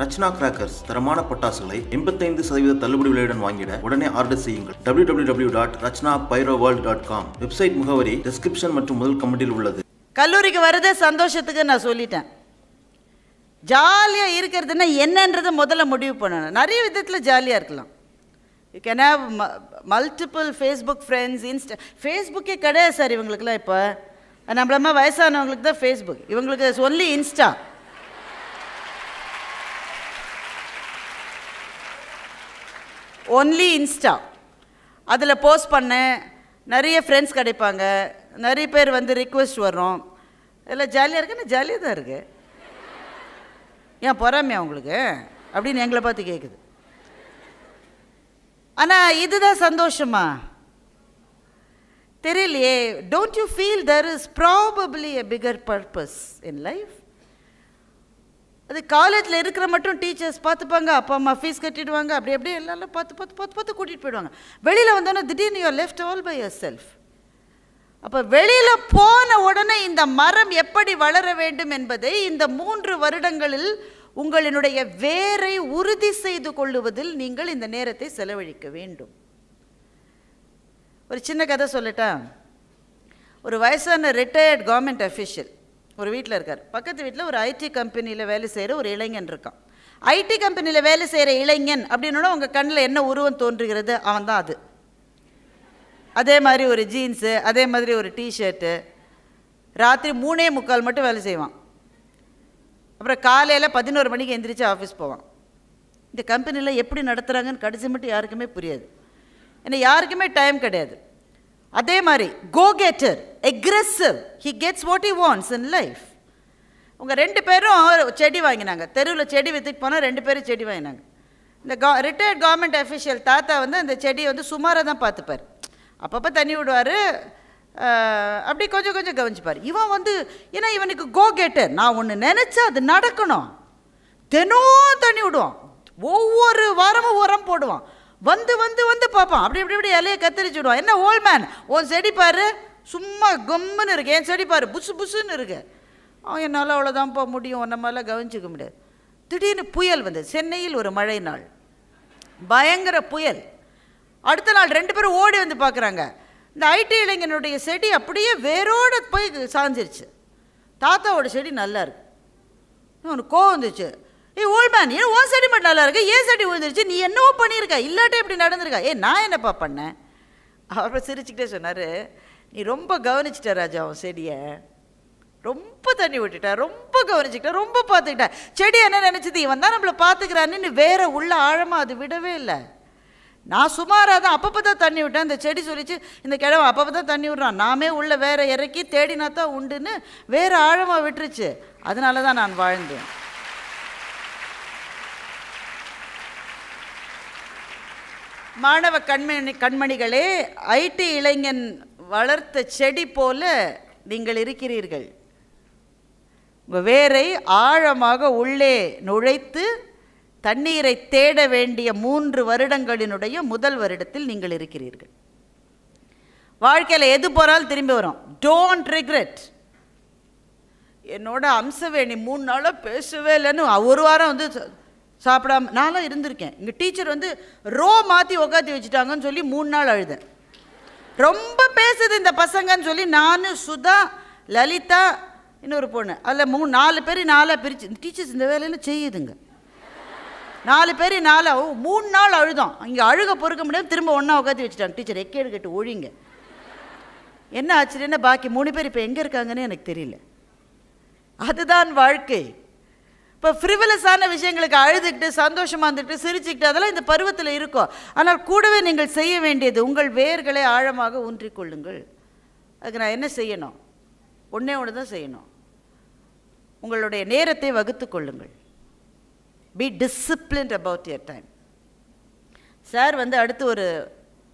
Rachana crackers தரமான பட்டாசுகளை எண்பத்தைந்து சதவீத தள்ளுபடி விலையுடன் வாங்கிட உடனே ஆர்டர் செய்யுங்கள். W dot Rachna dot com website முகவரி டிஸ்கிரிப்ஷன் மற்றும் முதல் கமெண்டில் உள்ளது. கல்லூரிக்கு வரதே சந்தோஷத்துக்கு நான் சொல்லிட்டேன். ஜாலியாக இருக்கிறதுனா என்னன்றதை முதல்ல முடிவு பண்ணணும். நிறைய விதத்தில் ஜாலியாக இருக்கலாம். யூ கேன் ம மல்டிபிள் ஃபேஸ்புக் ஃப்ரெண்ட்ஸ் இன்ஸ்டா ஃபேஸ்புக்கே கிடையாது சார் இவங்களுக்குலாம் இப்போ. நம்மளமா வயசானவங்களுக்கு தான் ஃபேஸ்புக் இவங்களுக்கு ஒன்லி இன்ஸ்டா ஒன்லி இன்ஸ்டா அதில் போஸ்ட் பண்ணேன் நிறைய ஃப்ரெண்ட்ஸ் கிடைப்பாங்க. நிறைய பேர் வந்து ரிக்வெஸ்ட் வரும் இதில் ஜாலியாக இருக்குன்னு ஜாலியாக தான் இருக்குது ஏன் பொறாமையா உங்களுக்கு? அப்படின்னு எங்களை பார்த்து கேட்குது ஆனால் இதுதான் சந்தோஷமா? தெரியலையே. Don't you feel there is probably a bigger purpose in life அது காலேஜில் இருக்கிற மட்டும் டீச்சர்ஸ் பார்த்துப்பாங்க அப்பா அம்மா ஃபீஸ் கட்டிடுவாங்க அப்படி அப்படியே எல்லாரும் பார்த்து பார்த்து பார்த்து பார்த்து கூட்டிகிட்டு போயிடுவாங்க. வெளியில் வந்தோன்னே திடீர்னு you're left all by yourself அப்போ வெளியில் போன உடனே இந்த மரம் எப்படி வளர வேண்டும் என்பதை இந்த மூன்று வருடங்களில் உங்களினுடைய வேரை உறுதி செய்து கொள்ளுவதில் நீங்கள் இந்த நேரத்தை செலவழிக்க வேண்டும். ஒரு சின்ன கதை சொல்லட்டா? ஒரு வயசான ரிட்டையர்ட் கவர்மெண்ட் அஃபிஷியல் ஒரு வீட்டில் இருக்கார். பக்கத்து வீட்டில் ஒரு ஐடி கம்பெனியில் வேலை செய்கிற ஒரு இளைஞன் இருக்கான். ஐடி கம்பெனியில் வேலை செய்கிற இளைஞன் அப்படின்னா உங்கள் கண்ணில் என்ன உருவம் தோன்றுகிறது? அவன் தான் அது. அதே மாதிரி ஒரு ஜீன்ஸு அதே மாதிரி ஒரு டிஷர்ட்டு ராத்திரி மூணே முக்கால் மட்டும் வேலை செய்வான். அப்புறம் காலையில் பதினோரு மணிக்கு எந்திரிச்சு ஆஃபீஸ் போவான். இந்த கம்பெனியில் எப்படி நடத்துகிறாங்கன்னு கடைசி மட்டும் யாருக்குமே புரியாது. ஏன்னா யாருக்குமே டைம் கிடையாது. அதே மாதிரி go getter aggressive he gets what he wants in life உங்கள் ரெண்டு பேரும் செடி வாங்கினாங்க. தெருவில் செடி விற்றுட்டு போனால் ரெண்டு பேரும் செடி வாங்கினாங்க. இந்த கா ரிட்டையர்ட் கவர்மெண்ட் அஃபிஷியல் தாத்தா வந்து அந்த செடியை வந்து சுமாராக தான் பார்த்துப்பார். அப்பப்போ தண்ணி விடுவார். அப்படி கொஞ்சம் கொஞ்சம் கவனிச்சுப்பார். இவன் வந்து ஏன்னா இவனுக்கு கோ கெட்டர் நான் ஒன்று நினச்சா அது நடக்கணும். தினம் தண்ணி விடுவான். ஒவ்வொரு வாரமும் உரம் போடுவான். வந்து வந்து வந்து பார்ப்பான். அப்படி இப்படி இப்படி இலையை கத்தரிச்சு விடுவான். என்ன ஓல்ட் மேன் உன் செடி பாரு. சும்மா கம்முன்னு இருக்கு. என் செடி பாரு. புசு புசுன்னு இருக்கு. அவன் என்னால் அவ்வளோதான்ப்பா முடியும். உன்ன மாதிரிலாம் கவனிச்சிக்க முடியாது. திடீர்னு புயல் வந்தது. சென்னையில் ஒரு மழை நாள். பயங்கர புயல். அடுத்த நாள் ரெண்டு பேரும் ஓடி வந்து பார்க்குறாங்க. இந்த ஐடி இளைஞனுடைய செடி அப்படியே வேரோடு போய் சாஞ்சிருச்சு. தாத்தாவோட செடி நல்லா இருக்கு. அவனுக்கு கோவம் வந்துச்சு. ஏ ஓல்ட் மேன் ஏன் உன் செடி மட்டும் நல்லா இருக்கு. ஏன் செடி விழுந்துருச்சு? நீ என்னவோ பண்ணியிருக்க இல்லாட்டி இப்படி நடந்திருக்கா. ஏ நான் என்னப்பா பண்ணேன் அவர் சிரிச்சுக்கிட்டே சொன்னார் நீ ரொம்ப கவனிச்சிட்ட ராஜா அவன் செடியை. ரொம்ப தண்ணி விட்டுட்டா ரொம்ப கவனிச்சுக்கிட்ட ரொம்ப பார்த்துக்கிட்ட. செடி என்ன நினச்சது? இவன் தான் நம்மளை பார்த்துக்கிறான்னு வேற உள்ள ஆழமாக அது விடவே இல்லை. நான் சுமாராக தான் அப்பப்போ தான் தண்ணி விட்டேன். இந்த செடி சொல்லிச்சு இந்த கிழமை அப்பப்போ தான் தண்ணி விட்றான். நாமே உள்ள வேற இறக்கி தேடினா தான் உண்டுன்னு வேறு ஆழமாக விட்டுருச்சு. அதனால தான் நான் வாழ்ந்தேன். மாணவ கண்மணி கண்மணிகளே ஐடி இளைஞன் வளர்த்த செடி போல நீங்கள் இருக்கிறீர்கள். உங்கள் வேரை ஆழமாக உள்ளே நுழைத்து தண்ணீரை தேட வேண்டிய மூன்று வருடங்களினுடைய முதல் வருடத்தில் நீங்கள் இருக்கிறீர்கள். வாழ்க்கையில் எது போனாலும் திரும்பி வரும். டோன்ட் ரிக்ரெட் என்னோட அம்சவேணி மூணு நாளாக பேசவே இல்லைன்னு ஒரு வாரம் வந்து சாப்பிடாம நானும் இருந்திருக்கேன். இங்கே டீச்சர் வந்து ரோ மாற்றி உக்காத்தி வச்சுட்டாங்கன்னு சொல்லி மூணு நாள் அழுதேன். ரொம்ப பேசுது இந்த பசங்கன்னு சொல்லி நான் சுதா லலிதா இன்னொரு பொண்ணு. அதில் மூணு நாலு பேர் நாலாக பிரிச்சு டீச்சர்ஸ் இந்த வேலையில் செய்யுதுங்க. நாலு பேர் நாலாக மூணு நாள் அழுதோம். இங்கே அழுக பொறுக்க முடியாது திரும்ப ஒன்றா உட்காந்து வச்சுட்டாங்க. டீச்சர் எக்கேடு கட்டு ஒழிங்க. என்ன ஆச்சரியன்னா பாக்கி மூணு பேர் இப்போ எங்கே இருக்காங்கன்னு எனக்கு தெரியல. அதுதான் வாழ்க்கை. இப்போ ஃப்ரிவலஸான விஷயங்களுக்கு அழுதுகிட்டு சந்தோஷமாக இருந்துட்டு சிரிச்சுக்கிட்டு அதெல்லாம் இந்த பருவத்தில் இருக்கும். ஆனால் கூடவே நீங்கள் செய்ய வேண்டியது உங்கள் வேர்களை ஆழமாக ஊன்றிக்கொள்ளுங்கள் அதுக்கு நான் என்ன செய்யணும்? ஒன்றே ஒன்று தான் செய்யணும். உங்களுடைய நேரத்தை வகுத்து கொள்ளுங்கள். Be disciplined about your time sir வந்து அடுத்து ஒரு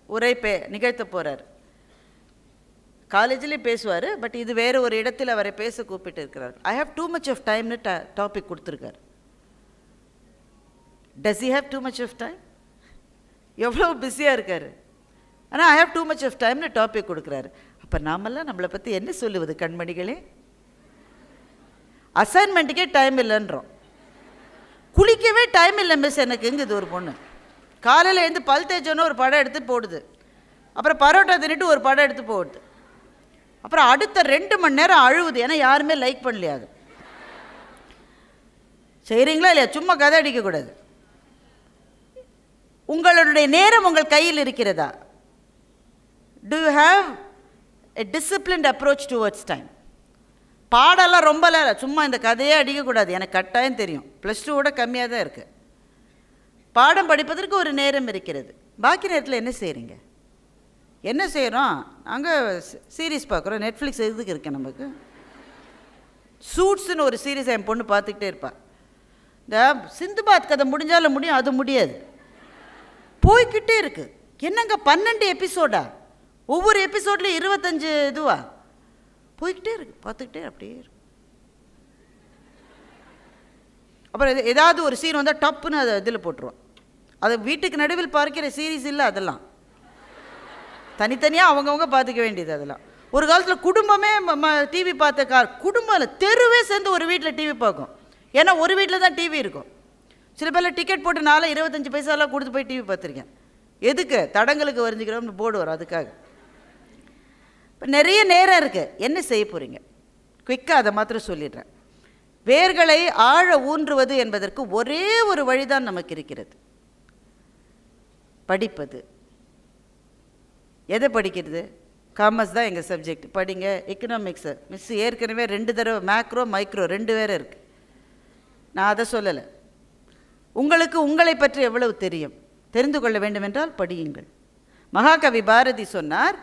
உரை பே நிகழ்த்த போகிறார் காலேஜ்லேயும் பேசுவார் பட் இது வேறு ஒரு இடத்தில் அவரை பேச கூப்பிட்டு இருக்கிறார் I have too much of டைம்னு ட டாபிக் கொடுத்துருக்கார். Does you have too much of time எவ்வளோ பிஸியாக இருக்கார். ஆனால் I have too much of டைம்னு டாபிக் கொடுக்குறாரு. அப்போ நாமெல்லாம் நம்மளை பற்றி என்ன சொல்லுவது கண்மணிகளே? அசைன்மெண்ட்டுக்கே டைம் இல்லைன்றோம். குளிக்கவே டைம் இல்லை மிஸ் எனக்கு. எங்குது ஒரு பொண்ணு? காலையில் எழுந்து பல் தேய்ச்சோன்னு ஒரு படம் எடுத்து போடுது. அப்புறம் பரோட்டா தின்னுட்டு ஒரு படம் எடுத்து போடுது அப்புறம் அடுத்த ரெண்டு மணி நேரம் அழுவுது. ஏன்னா யாருமே லைக் பண்ணலையா அது செய்கிறீங்களா இல்லையா? சும்மா கதை அடிக்கக்கூடாது. உங்களுடைய நேரம் உங்கள் கையில் இருக்கிறதா? Do you have a disciplined approach towards time பாடெல்லாம் ரொம்ப இல்லை. சும்மா இந்த கதையே அடிக்கக்கூடாது. எனக்கு கட்டாயம் தெரியும். ப்ளஸ் டூவோட கம்மியாக தான் இருக்குது பாடம் படிப்பதற்கு ஒரு நேரம் இருக்கிறது. பாக்கி நேரத்தில் என்ன செய்கிறீங்க என்ன செய்கிறோம் நாங்கள் சீரீஸ் பார்க்குறோம். நெட்ஃப்ளிக்ஸ் எதுக்கு இருக்கேன் நமக்கு? சூட்ஸ்னு ஒரு சீரீஸ் என் பொண்ணு பார்த்துக்கிட்டே இருப்பாள் இந்த சிந்துபாத் கதை முடிஞ்சாலும் முடியும் அது முடியாது. போய்கிட்டே இருக்குது என்னங்க பன்னெண்டு எபிசோடா ஒவ்வொரு எபிசோட்லேயும் இருபத்தஞ்சு இதுவா? போய்கிட்டே இருக்கு. பார்த்துக்கிட்டே அப்படியே இருக்கு. அப்புறம் ஏதாவது ஒரு சீன் வந்தால் டப்புன்னு அதை இதில் போட்டுருவோம். அது வீட்டுக்கு நடுவில் பார்க்கிற சீரீஸ் இல்லை அதெல்லாம். தனித்தனியாக அவங்கவுங்க பார்த்துக்க வேண்டியது அதெல்லாம். ஒரு காலத்தில் குடும்பமே டிவி பார்த்த கார் குடும்பம் இல்லை தெருவே சேர்ந்து ஒரு வீட்டில் டிவி பார்க்கும். ஏன்னா ஒரு வீட்டில் தான் டிவி இருக்கும். சில பேரில் டிக்கெட் போட்டு நாளாக இருபத்தஞ்சி பைசாலாம் கொடுத்து போய் டிவி பார்த்துருக்கேன். எதுக்கு? தடங்களுக்கு வரைஞ்சிக்கிறோம்னு போர்டு வரும் அதுக்காக. இப்போ நிறைய நேரம் இருக்குது என்ன செய்ய போகிறீங்க குயிக்காக அதை மாத்திரம் சொல்லிடுறேன். வேர்களை ஆழ ஊன்றுவது என்பதற்கு ஒரே ஒரு வழிதான் நமக்கு இருக்கிறது. படிப்பது. எதை படிக்கிறது? காமர்ஸ் தான் எங்கள் சப்ஜெக்ட் படிங்க எக்கனாமிக்ஸு மிஸ் ஏற்கனவே ரெண்டு தடவை மேக்ரோ மைக்ரோ ரெண்டு வேறு இருக்குது நான் அதை சொல்லலை. உங்களுக்கு உங்களை பற்றி எவ்வளவு தெரியும்? தெரிந்து கொள்ள வேண்டுமென்றால் படியுங்கள். மகாகவி பாரதி சொன்னார்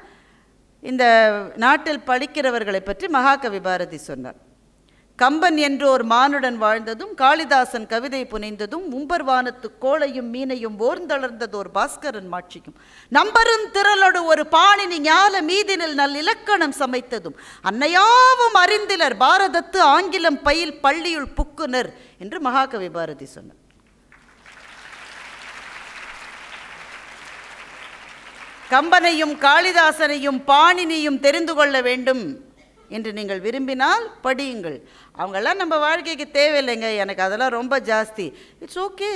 இந்த நாட்டில் படிக்கிறவர்களை பற்றி மகாகவி பாரதி சொன்னார். கம்பன் என்று ஒரு மானுடன் வாழ்ந்ததும் காளிதாசன் கவிதை புனைந்ததும் உம்பர்வானத்து கோளையும் மீனையும் ஓர்ந்தளர்ந்ததோர் பாஸ்கரன் மாட்சியும். நம்பரும் திரளோடு ஒரு பாணினி ஞால மீதினில் நல் இலக்கணம் சமைத்ததும். அன்னையாவும் அறிந்திலர் பாரதத்து ஆங்கிலம் பயில் பள்ளியுள் புக்குனர் என்று மகாகவி பாரதி சொன்னார். கம்பனையும் காளிதாசனையும் பாணினியும் தெரிந்து கொள்ள வேண்டும். என்று நீங்கள் விரும்பினால் படியுங்கள். அவங்கெல்லாம் நம்ம வாழ்க்கைக்கு தேவையில்லைங்க. எனக்கு அதெல்லாம் ரொம்ப ஜாஸ்தி. இட்ஸ் ஓகே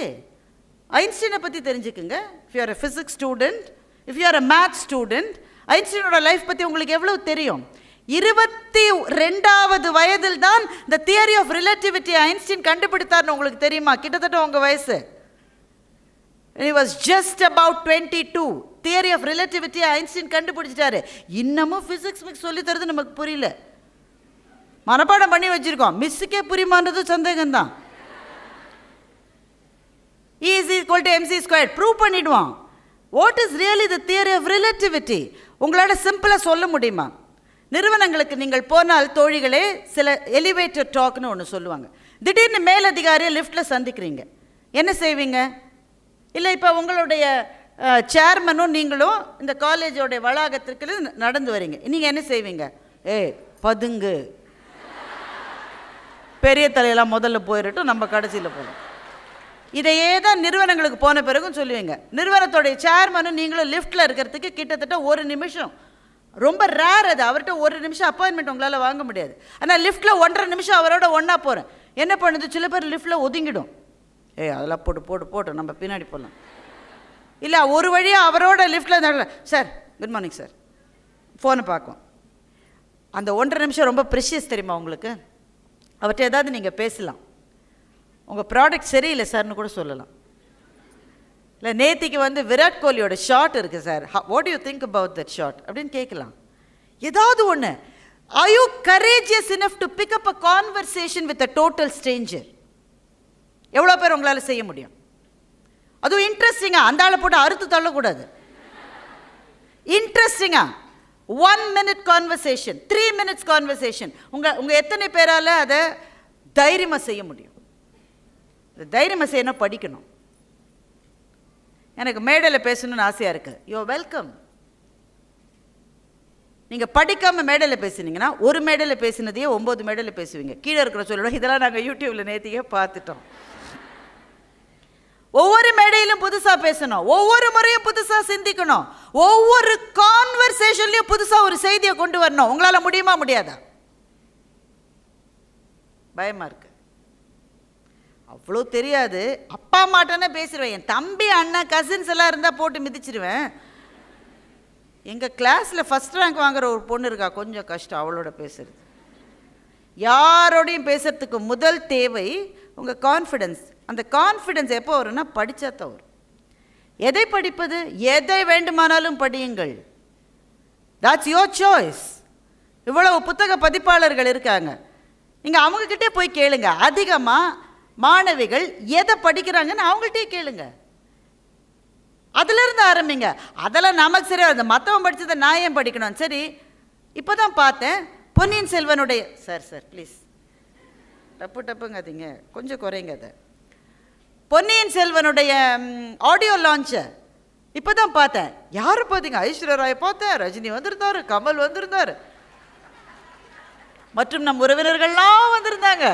ஐன்ஸ்டீனை பற்றி தெரிஞ்சுக்குங்க. If you're a physics student if you're a maths student ஐன்ஸ்டீனோட life பற்றி உங்களுக்கு எவ்வளோ தெரியும்? இருபத்தி ரெண்டாவது வயதில் தான் இந்த தியரி ஆஃப் ரிலேட்டிவிட்டி ஐன்ஸ்டீன் கண்டுபிடித்தார்னு உங்களுக்கு தெரியுமா? கிட்டத்தட்ட உங்கள் வயசு. It was just about twenty two theory of relativity Einstein கண்டுபிடிச்சிட்டாரு. இன்னமும் ஃபிசிக்ஸ் மிக்ஸ் சொல்லி தருது நமக்கு புரியல. மனப்பாடம் பண்ணி வச்சுருக்கோம். மிஸ்ஸுக்கே புரியுமான்றது சந்தேகம்தான். Is equal to MC square prove பண்ணிவிடுவான் what is really the theory of relativity உங்களால் சிம்பிளாக சொல்ல முடியுமா? நிறுவனங்களுக்கு நீங்கள் போனால் தோழிகளே சில எலிவேட்டர் டாக்னு ஒன்று சொல்லுவாங்க. திடீர்னு மேலதிகாரியை லிஃப்ட்டில் சந்திக்கிறீங்க. என்ன செய்வீங்க? இல்லை இப்போ உங்களுடைய சேர்மனும் நீங்களும் இந்த காலேஜோடைய வளாகத்திற்கு நடந்து வரீங்க. நீங்கள் என்ன செய்வீங்க? ஏய் பதுங்கு. பெரிய தலையெல்லாம் முதல்ல போயிடட்டும் நம்ம கடைசியில் போகணும் இதையே தான் நிறுவனங்களுக்கு போன பிறகும் சொல்லுவீங்க. நிறுவனத்தோடைய சேர்மனும் நீங்களும் லிஃப்ட்டில் இருக்கிறதுக்கு கிட்டத்தட்ட ஒரு நிமிஷம். ரொம்ப ரேர் அது. அவர்கிட்ட ஒரு நிமிஷம் அப்பாயின்மெண்ட் உங்களால் வாங்க முடியாது. ஆனால் லிஃப்ட்டில் ஒன்றரை நிமிஷம் அவரோட ஒன்றா போகிறேன் என்ன பண்ணுது? சில பேர் லிஃப்ட்டில் ஒதுங்கிடும். ஏய் அதெல்லாம் போட்டு போட்டு போட்டு நம்ம பின்னாடி போகலாம் இல்லை ஒரு வழியாக அவரோட லிஃப்ட்டில் சார் குட் மார்னிங் சார் ஃபோனை பார்க்கும் அந்த ஒன்றரை நிமிஷம் ரொம்ப ப்ரெஷியஸ் தெரியுமா உங்களுக்கு? அவர்கிட்ட ஏதாவது நீங்கள் பேசலாம். உங்கள் ப்ராடக்ட் சரியில்லை சார்னு கூட சொல்லலாம். இல்லை நேத்திக்கு வந்து விராட் கோலியோட ஷாட் இருக்குது sir. What you think about that shot அப்படின்னு கேட்கலாம். ஏதாவது ஒன்று I you courageous enough to pick up a conversation with a total stranger எவ்வளோ பேர் உங்களால் செய்ய முடியும்? அதுவும் இன்ட்ரெஸ்டிங்காக அந்த ஆளை போட்டு அறுத்து தள்ளக்கூடாது. இன்ட்ரெஸ்டிங்காக one minute conversation three minutes conversation உங்கள் உங்கள் எத்தனை பேரால் அதை தைரியமாக செய்ய முடியும்? தைரியமாக செய்யணும் படிக்கணும். எனக்கு மேடையில் பேசணும்னு ஆசையாக இருக்குது யோ வெல்கம் நீங்கள் படிக்காமல் மேடையில் பேசுனீங்கன்னா ஒரு மேடையில் பேசினதையே ஒம்பது மேடையில் பேசுவீங்க. கீழே இருக்கிற சொல்லிவிடும் இதெல்லாம் நாங்கள் யூடியூப்பில் நேற்றியே பார்த்துட்டோம். ஒவ்வொரு மேடையிலும் புதுசாக பேசணும். ஒவ்வொரு முறையும் புதுசாக சிந்திக்கணும். ஒவ்வொரு கான்வர்சேஷன்லையும் புதுசாக ஒரு செய்தியை கொண்டு வரணும். உங்களால் முடியுமா முடியாதா? பயமாக இருக்கு. அவ்வளோ தெரியாது. அப்பா அம்மாட்டனே பேசிடுவேன். என் தம்பி அண்ணன் கசின்ஸ் எல்லாம் இருந்தால் போட்டு மிதிச்சிடுவேன் எங்கள் கிளாஸில் ஃபஸ்ட் ரேங்க் வாங்குற ஒரு பொண்ணு இருக்கா? கொஞ்சம் கஷ்டம் அவளோட பேசுறது. யாரோடையும் பேசுறதுக்கு முதல் தேவை உங்கள் கான்ஃபிடென்ஸ் அந்த கான்ஃபிடென்ஸ் எப்போ வரும்னா படித்தா தான் வரும். எதை படிப்பது? எதை வேண்டுமானாலும் படியுங்கள். தாட்ஸ் யோர் சாய்ஸ் இவ்வளவு புத்தக பதிப்பாளர்கள் இருக்காங்க. நீங்கள் அவங்கக்கிட்டே போய் கேளுங்க. அதிகமாக மாணவிகள் எதை படிக்கிறாங்கன்னு அவங்கள்ட்டே கேளுங்க. அதிலிருந்து ஆரம்பிங்க. அதெல்லாம் நமக்கு சரி அந்த மற்றவன் படித்ததை நான் ஏன் படிக்கணும்? சரி இப்போ தான் பார்த்தேன். பொன்னியின் செல்வனுடைய சார் சார் ப்ளீஸ் டப்பு டப்புங்காதீங்க. கொஞ்சம் குறைங்க அதை. பொன்னியின் செல்வனுடைய ஆடியோ லான்ச்சை இப்போ தான் பார்த்தேன். யார் பார்த்தீங்க? ஐஸ்வர்யா ராய் பார்த்தேன். ரஜினி வந்திருந்தாரு கமல் வந்திருந்தாரு. மற்றும் நம் உறவினர்கள்லாம் வந்திருந்தாங்க.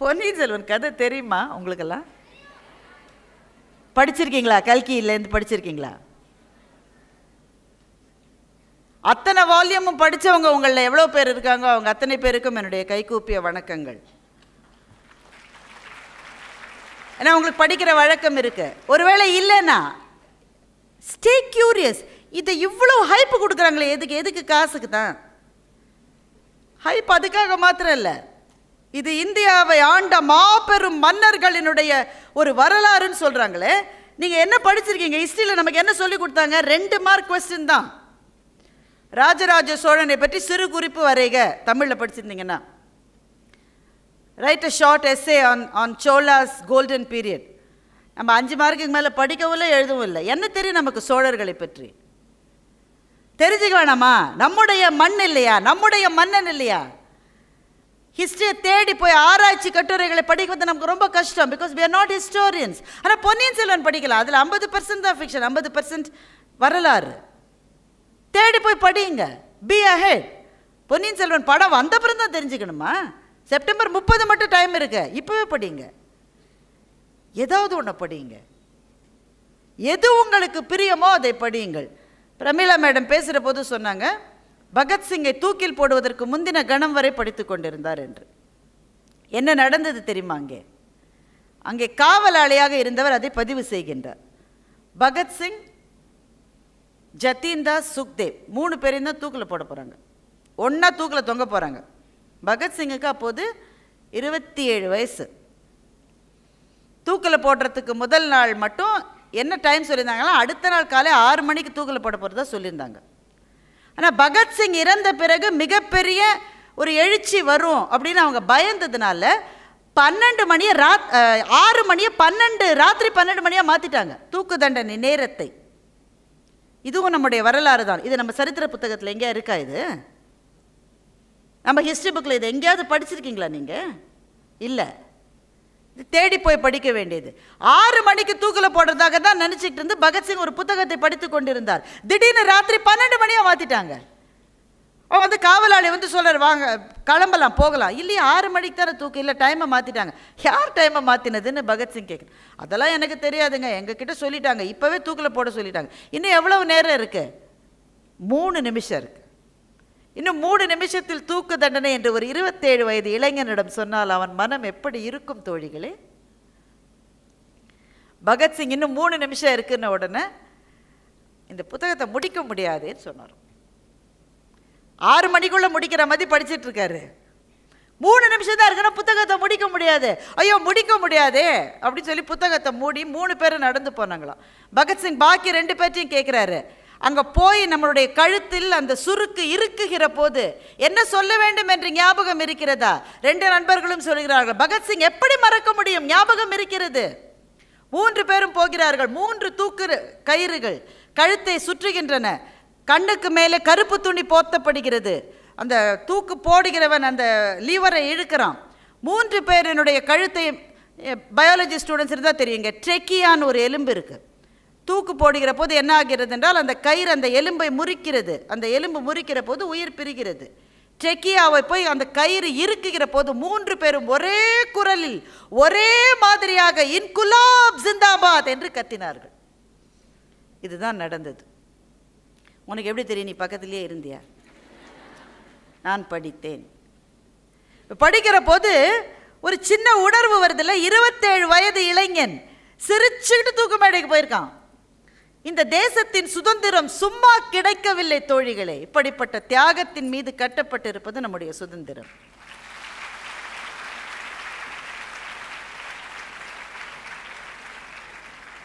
பொன்னியின் செல்வன் கதை தெரியுமா உங்களுக்கெல்லாம்? படிச்சிருக்கீங்களா? கல்கியிலேருந்து படிச்சிருக்கீங்களா? அத்தனை வால்யூமும் படித்தவங்க உங்களில் எவ்வளோ பேர் இருக்காங்க? அவங்க அத்தனை பேருக்கும் என்னுடைய கைகூப்பிய வணக்கங்கள். ஏன்னா உங்களுக்கு படிக்கிற வழக்கம் இருக்குது ஒருவேளை இல்லைன்னா ஸ்டே க்யூரியஸ் இதை இவ்வளோ ஹைப்பு கொடுக்குறாங்களே எதுக்கு எதுக்கு காசுக்கு தான்? ஹைப் அதுக்காக மாத்திரம் இல்லை. இது இந்தியாவை ஆண்ட மாபெரும் மன்னர்களினுடைய ஒரு வரலாறுன்னு சொல்கிறாங்களே நீங்கள் என்ன படிச்சிருக்கீங்க? ஹிஸ்ட்ரியில் நமக்கு என்ன சொல்லி கொடுத்தாங்க? ரெண்டு மார்க் கொஸ்டின் தான். ராஜராஜ சோழனை பற்றி சிறு குறிப்பு வரைக தமிழில் படிச்சிருந்தீங்கன்னா. Write a short essay on on Cholas golden period நம்ம அஞ்சு மார்க்குக்கு மேலே படிக்கவும் இல்லை எழுதவும் இல்லை. என்ன தெரியும் நமக்கு சோழர்களை பற்றி? தெரிஞ்சுக்க வேணாமா நம்முடைய மண் இல்லையா? நம்முடைய மன்னன் இல்லையா? ஹிஸ்டரியை தேடி போய் ஆராய்ச்சி கட்டுரைகளை படிக்கிறது நமக்கு ரொம்ப கஷ்டம். பிகாஸ் we நாட் ஹிஸ்டோரியன்ஸ் ஆனால் பொன்னியின் செல்வன் படிக்கலாம் அதில் ஐம்பது பர்சன்ட் தான் ஃபிக்ஷன் ஐம்பது பர்சன்ட் வரலாறு. தேடி போய் படியுங்க. பி அஹெட் பொன்னியின் செல்வன் படம் வந்த தான் தெரிஞ்சுக்கணுமா? செப்டம்பர் முப்பது மட்டும் டைம் இருக்கு. இப்போவே படிங்க. ஏதாவது ஒன்று படிங்க. எது உங்களுக்கு பிரியமோ அதை படியுங்கள். பிரமிளா மேடம் பேசுகிற போது சொன்னாங்க பகத்சிங்கை தூக்கில் போடுவதற்கு முந்தின கணம் வரை படித்து கொண்டிருந்தார் என்று. என்ன நடந்தது தெரியுமா அங்கே? அங்கே காவலாளியாக இருந்தவர் அதை பதிவு செய்கின்றார். பகத்சிங் ஜத்தீன் தாஸ் சுக்தேவ் மூணு பேரையும் தான் தூக்கில் போட போகிறாங்க ஒன்றா தூக்கில் தொங்க போகிறாங்க பகத்சிங்குக்கு அப்போது இருபத்தி ஏழு வயசு. தூக்கில் போடுறதுக்கு முதல் நாள் மட்டும் என்ன டைம் சொல்லியிருந்தாங்களோ அடுத்த நாள் காலை ஆறு மணிக்கு தூக்கில் போட போகிறதா சொல்லியிருந்தாங்க. ஆனால் பகத்சிங் இறந்த பிறகு மிகப்பெரிய ஒரு எழுச்சி வரும் அப்படின்னு அவங்க பயந்ததுனால பன்னெண்டு மணியை ராத் ஆறு மணியை பன்னெண்டு ராத்திரி பன்னெண்டு மணியாக மாற்றிட்டாங்க தூக்கு தண்டனை நேரத்தை. இதுவும் நம்முடைய வரலாறு தான். இது நம்ம சரித்திர புத்தகத்தில் எங்கேயா இருக்கா இது? நம்ம ஹிஸ்ட்ரி புக்கில் இது எங்கேயாவது படிச்சிருக்கீங்களா நீங்கள் இல்லை. இது தேடி போய் படிக்க வேண்டியது. ஆறு மணிக்கு தூக்கில் போடுறதாக தான் நினச்சிட்டு இருந்து பகத்சிங் ஒரு புத்தகத்தை படித்து கொண்டிருந்தார். திடீர்னு ராத்திரி பன்னெண்டு மணியாக மாற்றிட்டாங்க அவன் வந்து காவலாளி வந்து சொல்கிறார் வாங்க கிளம்பலாம் போகலாம். இல்லையா ஆறு மணிக்கு தானே தூக்கு இல்லை டைமை மாற்றிட்டாங்க யார் டைமை மாற்றினதுன்னு பகத்சிங் கேட்குறேன் அதெல்லாம் எனக்கு தெரியாதுங்க. எங்ககிட்ட சொல்லிட்டாங்க. இப்போவே தூக்கில் போட சொல்லிட்டாங்க. இன்னும் எவ்வளவு நேரம் இருக்குது மூணு நிமிஷம் இருக்குது இன்னும் மூணு நிமிஷத்தில் தூக்கு தண்டனை என்று ஒரு இருபத்தேழு வயது இளைஞனிடம் சொன்னால் அவன் மனம் எப்படி இருக்கும் தோழிகளே? பகத்சிங் இன்னும் மூணு நிமிஷம் இருக்குன்ன உடனே இந்த புத்தகத்தை முடிக்க முடியாதுன்னு சொன்னார். ஆறு மணிக்குள்ளே முடிக்கிற மாதிரி படிச்சுட்டு இருக்காரு. மூணு நிமிஷம் தான் இருக்குன்னா புத்தகத்தை முடிக்க முடியாது. ஐயோ முடிக்க முடியாதே அப்படின்னு சொல்லி புத்தகத்தை மூடி மூணு பேரும் நடந்து போனாங்களாம். பகத்சிங் பாக்கி ரெண்டு பேர்த்தையும் கேட்குறாரு அங்கே போய் நம்மளுடைய கழுத்தில் அந்த சுருக்கு இருக்குகிற போது என்ன சொல்ல வேண்டும் என்று ஞாபகம் இருக்கிறதா? ரெண்டு நண்பர்களும் சொல்கிறார்கள் பகத்சிங் எப்படி மறக்க முடியும்? ஞாபகம் இருக்கிறது. மூன்று பேரும் போகிறார்கள் மூன்று தூக்கு கயிறுகள் கழுத்தை சுற்றுகின்றன. கண்ணுக்கு மேலே கருப்பு துணி போர்த்தப்படுகிறது அந்த தூக்கு போடுகிறவன் அந்த லீவரை இழுக்கிறான். மூன்று பேரினுடைய கழுத்தை பயாலஜி ஸ்டூடெண்ட்ஸ் இருந்தால் தெரியுங்க ட்ரெக்கியான்னு ஒரு எலும்பு இருக்குது தூக்கு போடுகிற போது என்ன ஆகிறது என்றால் அந்த கயிறு அந்த எலும்பை முறிக்கிறது. அந்த எலும்பு முறிக்கிற போது உயிர் பிரிகிறது. ட்ரெக்கியாவை போய் அந்த கயிறு இருக்குகிற போது மூன்று பேரும் ஒரே குரலில் ஒரே மாதிரியாக இன்குலாப் ஜிந்தாபாத் என்று கத்தினார்கள். இதுதான் நடந்தது. உனக்கு எப்படி தெரியும்? நீ பக்கத்திலேயே இருந்தியா? நான் படித்தேன். படிக்கிற போது ஒரு சின்ன உணர்வு வருதுல்ல? இருபத்தேழு வயது இளைஞன் சிரிச்சுக்கிட்டு தூக்கு மேடைக்கு போயிருக்கான். இந்த தேசத்தின் சுதந்திரம் சும்மா கிடைக்கவில்லை தோழிகளே. இப்படிப்பட்ட தியாகத்தின் மீது கட்டப்பட்டிருப்பது நம்முடைய சுதந்திரம்.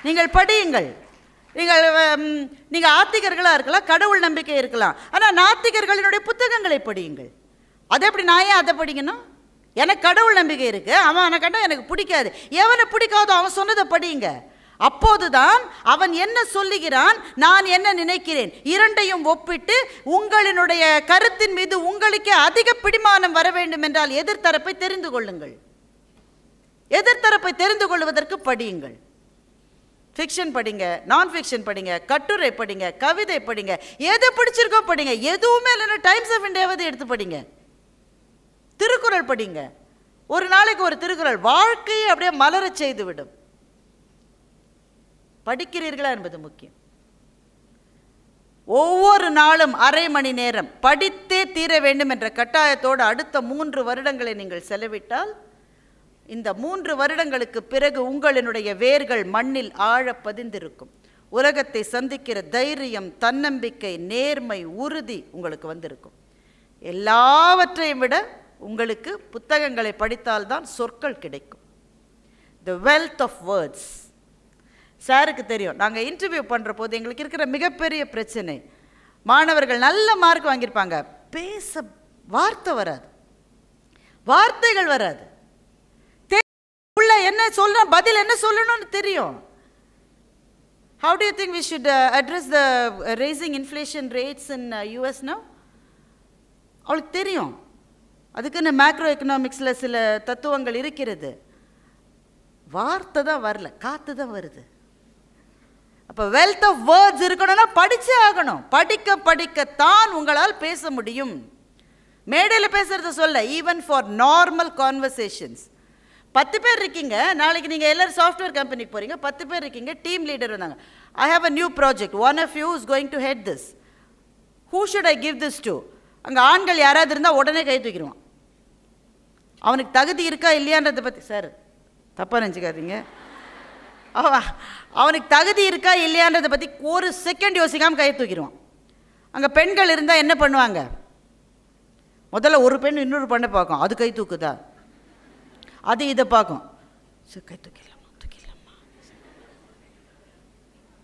நீங்கள் படியுங்கள். நீங்கள் நீங்கள் ஆத்திகர்களாக இருக்கலாம் கடவுள் நம்பிக்கை இருக்கலாம். ஆனால் நாத்திகர்களினுடைய புத்தகங்களை படியுங்கள். அதை எப்படி நான் ஏன் அதை படிக்கணும்? எனக்கு கடவுள் நம்பிக்கை இருக்குது அவன் அவனை கண்டா எனக்கு பிடிக்காது. எவனை பிடிக்காதோ அவன் சொன்னதை படியுங்க. அப்போதுதான் அவன் என்ன சொல்லுகிறான் நான் என்ன நினைக்கிறேன்? இரண்டையும் ஒப்பிட்டு உங்களினுடைய கருத்தின் மீது உங்களுக்கே அதிக பிடிமானம் வர வேண்டும் என்றால் எதிர்த்தரப்பை தெரிந்து கொள்ளுங்கள். எதிர்த்தரப்பை தெரிந்து கொள்வதற்கு படியுங்கள். ஃபிக்ஷன் படிங்க நான் ஃபிக்ஷன் படிங்க கட்டுரை படிங்க கவிதை படிங்க எது பிடிச்சிருக்கோ படிங்க. எதுவுமே இல்லைன்னா டைம்ஸ் ஆஃப் இந்தியாவது எடுத்து படிங்க. திருக்குறள் படிங்க. ஒரு நாளைக்கு ஒரு திருக்குறள் வாழ்க்கையை அப்படியே மலரச் செய்துவிடும். படிக்கிறீர்களா என்பது முக்கியம். ஒவ்வொரு நாளும் அரை மணி நேரம் படித்தே தீர வேண்டும் என்ற கட்டாயத்தோடு அடுத்த மூன்று வருடங்களை நீங்கள் செலவிட்டால் இந்த மூன்று வருடங்களுக்கு பிறகு உங்களினுடைய வேர்கள் மண்ணில் ஆழ பதிந்திருக்கும். உலகத்தை சந்திக்கிற தைரியம் தன்னம்பிக்கை நேர்மை உறுதி உங்களுக்கு வந்திருக்கும். எல்லாவற்றையும் விட உங்களுக்கு புத்தகங்களை படித்தால்தான் சொற்கள் கிடைக்கும். த வெல்த் ஆஃப் வேர்ட்ஸ் சாருக்கு தெரியும். நாங்கள் இன்டர்வியூ பண்ணுற போது எங்களுக்கு இருக்கிற மிகப்பெரிய பிரச்சனை மாணவர்கள் நல்ல மார்க் வாங்கியிருப்பாங்க. பேச வார்த்தை வராது. வார்த்தைகள் வராது. உள்ள என்ன சொல்ல பதில் என்ன சொல்லணும்னு தெரியும். How do you think we should uh, address the uh, raising inflation uh, அவளுக்கு தெரியும். அதுக்குன்னு மேக்ரோ எக்கனாமிக்ஸில் சில தத்துவங்கள் இருக்கிறது. வார்த்தை தான் வரல காற்று தான் வருது. அப்போ வெல்த் ஆஃப் வேர்ட்ஸ் இருக்கணும்னா படித்தே ஆகணும். படிக்க படிக்கத்தான் உங்களால் பேச முடியும். மேடையில் பேசுகிறத சொல்ல ஈவன் ஃபார் நார்மல் கான்வர்சேஷன்ஸ் பத்து பேர் இருக்கீங்க நாளைக்கு நீங்கள் எல்லோரும் சாஃப்ட்வேர் கம்பெனிக்கு போகிறீங்க பத்து பேர் இருக்கீங்க டீம் லீடர் வந்தாங்க I have a new project one of you is going to head this who should I give this to அங்கே ஆண்கள் யாராவது இருந்தால் உடனே கை தூக்கிடுவான். அவனுக்கு தகுதி இருக்கா இல்லையான்றதை பற்றி சார் தப்பாக நினச்சிக்காதீங்க. அவ அவனுக்கு தகுதி இருக்கா இல்லையான்றதை பற்றி ஒரு செகண்ட் யோசிக்காமல் கையை தூக்கிடுவான். அங்கே பெண்கள் இருந்தால் என்ன பண்ணுவாங்க? முதல்ல ஒரு பெண் இன்னொரு பெண்ணை பார்க்கும். அது கை தூக்குதா? அது இதை பார்க்கும். சரி கை தூக்கிடலாமா? தூக்கிடலாமா?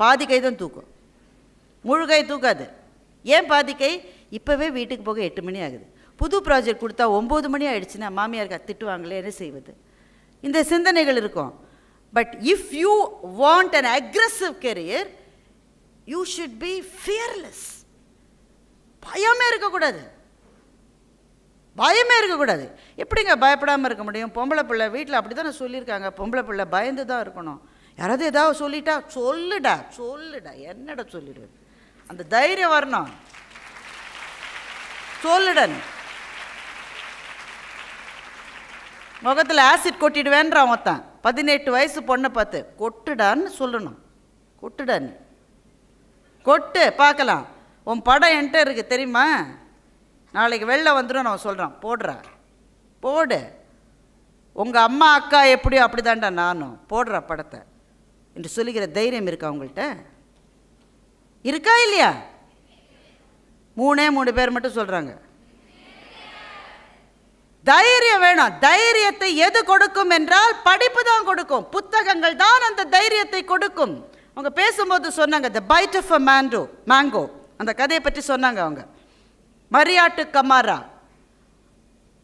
பாதி கை தான் தூக்கும். முழு கை தூக்காது. ஏன் பாதி கை? இப்போவே வீட்டுக்கு போக எட்டு மணி ஆகுது. புது ப்ராஜெக்ட் கொடுத்தா ஒம்பது மணி ஆயிடுச்சுன்னா மாமியாருக்கு திட்டுவாங்களே என்ன செய்வது? இந்த சிந்தனைகள் இருக்கும். But if you want an aggressive career you should be fearless பயமே இருக்கக்கூடாது. பயமே இருக்கக்கூடாது. எப்படிங்க பயப்படாமல் இருக்க முடியும்? பொம்பளை பிள்ளை வீட்டில் அப்படி தானே சொல்லியிருக்காங்க. பொம்பளை பிள்ளை பயந்து தான் இருக்கணும். யாராவது ஏதாவது சொல்லிட்டா சொல்லுடா சொல்லுடா. என்னடா சொல்லிடு? அந்த தைரியம் வரணும். சொல்லுடன் முகத்தில் ஆசிட் கொட்டிடுவேன்றான் ஒருத்தன். பதினெட்டு வயசு பொண்ணை பார்த்து கொட்டுடான்னு சொல்லணும். கொட்டுடான்னு கொட்டு பார்க்கலாம். உன் படம் என்கிட்ட இருக்குது தெரியுமா? நாளைக்கு வெளில வந்துடும் நான் சொல்கிறான் போடுறா. போடு. உங்கள் அம்மா அக்கா எப்படியோ அப்படிதான்டா நானும். போடுற படத்தை. என்று சொல்லிக்கிற தைரியம் இருக்கா உங்கள்கிட்ட? இருக்கா இல்லையா? மூணே மூணு பேர் மட்டும் சொல்கிறாங்க தைரியம் வேணும். தைரியத்தை எது கொடுக்கும் என்றால் படிப்பு தான் கொடுக்கும். புத்தகங்கள் தான் அந்த தைரியத்தை கொடுக்கும். அவங்க பேசும்போது சொன்னாங்க the bite of a மேண்டோ mango அந்த கதையை பற்றி சொன்னாங்க அவங்க. Mariatu Kamara.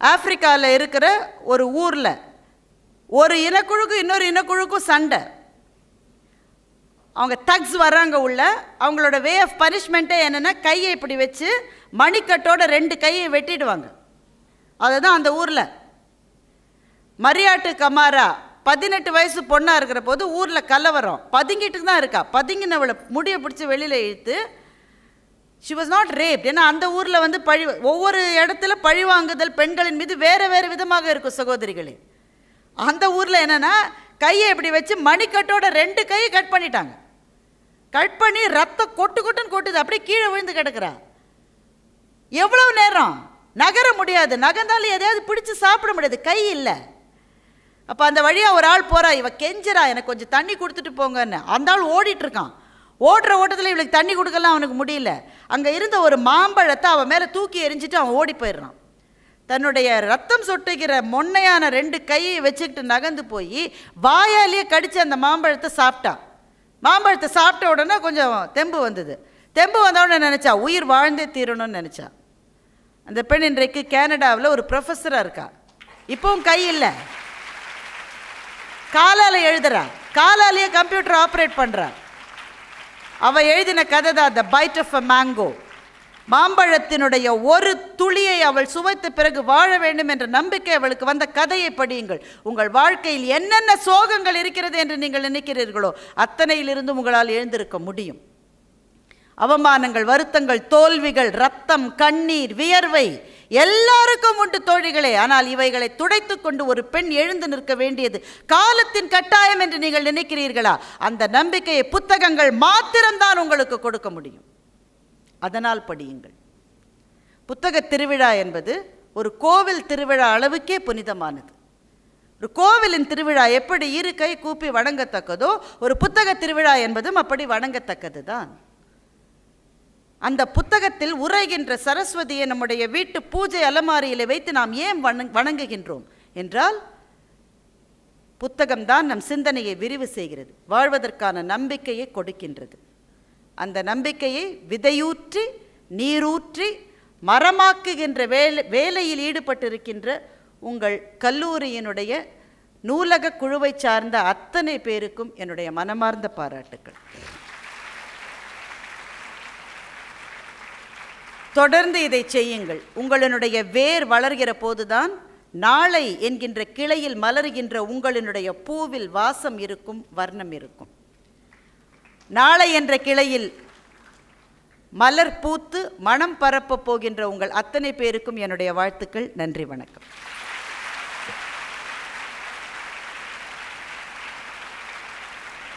ஆப்பிரிக்காவில் இருக்கிற ஒரு ஊரில் ஒரு இனக்குழுக்கும் இன்னொரு இனக்குழுக்கும் சண்டை. அவங்க தக்ஸ் வராங்க உள்ள. அவங்களோட வே ஆஃப் பனிஷ்மெண்ட்டே என்னென்னா கையை இப்படி வச்சு மணிக்கட்டோட ரெண்டு கையை வெட்டிடுவாங்க. அதுதான் அந்த ஊரில். மரியாட்டு கமாரா பதினெட்டு வயசு பொண்ணாக இருக்கிற போது ஊரில் கலவரம். பதுங்கிட்டு தான் இருக்கா. பதுங்கினவளை முடியை பிடிச்சி வெளியில் இழுத்து ஷி வாஸ் நாட் ரேப் ஏன்னா அந்த ஊரில் வந்து பழி ஒவ்வொரு இடத்துல பழி வாங்குதல் பெண்களின் மீது வேறு வேறு விதமாக இருக்கும் சகோதரிகளே. அந்த ஊரில் என்னென்னா கையை இப்படி வச்சு மணிக்கட்டோட ரெண்டு கையை கட் பண்ணிட்டாங்க. கட் பண்ணி ரத்தம் கொட்டு கொட்டுன்னு கொட்டுது. அப்படியே கீழே விழுந்து கிடக்குறா. எவ்வளவு நேரம்? நகர முடியாது. நகர்ந்தாலும் எதையாவது பிடிச்சி சாப்பிட முடியாது. கை இல்லை. அப்போ அந்த வழியாக ஒரு ஆள் போகிறா இவ கெஞ்சுறா எனக்கு கொஞ்சம் தண்ணி கொடுத்துட்டு போங்கன்னு. அந்த ஆள் ஓடிட்டுருக்கான். ஓடுற ஓட்டத்தில் இவளுக்கு தண்ணி கொடுக்கலாம் அவனுக்கு முடியல. அங்கே இருந்த ஒரு மாம்பழத்தை அவன் மேலே தூக்கி எரிஞ்சிட்டு அவன் ஓடி போயிடுறான். தன்னுடைய ரத்தம் சொட்டுகிற மொன்னையான ரெண்டு கையை வச்சுக்கிட்டு நகர்ந்து போய் வாயாலேயே கடித்து அந்த மாம்பழத்தை சாப்பிட்டான் மாம்பழத்தை சாப்பிட்ட உடனே கொஞ்சம் தெம்பு வந்தது. தெம்பு வந்த உடனே நினச்சா உயிர் வாழ்ந்தே தீரணும்னு நினச்சா. அந்த பெண் இன்றைக்கு கேனடாவில் ஒரு ப்ரொஃபஸராக இருக்கா. இப்போவும் கை இல்லை. காலால் எழுதுறா. காலாலேயே கம்ப்யூட்டர் ஆப்ரேட் பண்ணுறா அவள் எழுதின கதை தான் the bite of a mango மாம்பழத்தினுடைய ஒரு துளியை அவள் சுவைத்த பிறகு வாழ வேண்டும் என்ற நம்பிக்கை அவளுக்கு வந்த கதையை படியுங்கள். உங்கள் வாழ்க்கையில் என்னென்ன சோகங்கள் இருக்கிறது என்று நீங்கள் நினைக்கிறீர்களோ அத்தனையிலிருந்து உங்களால் எழுந்திருக்க முடியும். அவமானங்கள் வருத்தங்கள் தோல்விகள் ரத்தம் கண்ணீர் வியர்வை எல்லாருக்கும் உண்டு தோழிகளே. ஆனால் இவைகளை துடைத்து கொண்டு ஒரு பெண் எழுந்து நிற்க வேண்டியது காலத்தின் கட்டாயம் என்று நீங்கள் நினைக்கிறீர்களா? அந்த நம்பிக்கையை புத்தகங்கள் மாத்திரம்தான் உங்களுக்கு கொடுக்க முடியும். அதனால் படியுங்கள். புத்தக திருவிழா என்பது ஒரு கோவில் திருவிழா அளவுக்கே புனிதமானது. ஒரு கோவிலின் திருவிழா எப்படி இரு கை கூப்பி வணங்கத்தக்கதோ ஒரு புத்தக திருவிழா என்பதும் அப்படி வணங்கத்தக்கது தான் அந்த புத்தகத்தில் உரைகின்ற சரஸ்வதியை நம்முடைய வீட்டு பூஜை அலமாரியில் வைத்து நாம் ஏன் வணங் வணங்குகின்றோம்? என்றால் புத்தகம்தான் நம் சிந்தனையை விரிவு செய்கிறது வாழ்வதற்கான நம்பிக்கையை கொடுக்கின்றது. அந்த நம்பிக்கையை விதையூற்றி நீரூற்றி மரமாக்குகின்ற வேலை வேலையில் ஈடுபட்டிருக்கின்ற உங்கள் கல்லூரியினுடைய நூலக குழுவை சார்ந்த அத்தனை பேருக்கும் என்னுடைய மனமார்ந்த பாராட்டுக்கள். தொடர்ந்து இதை செய்யுங்கள். உங்களினுடைய வேர் வளர்கிற போதுதான் நாளை என்கின்ற கிளையில் மலர்கின்ற உங்களினுடைய பூவில் வாசம் இருக்கும் வர்ணம் இருக்கும். நாளை என்ற கிளையில் மலர் பூத்து மனம் பரப்பப் போகின்ற உங்கள் அத்தனை பேருக்கும் என்னுடைய வாழ்த்துக்கள். நன்றி வணக்கம்.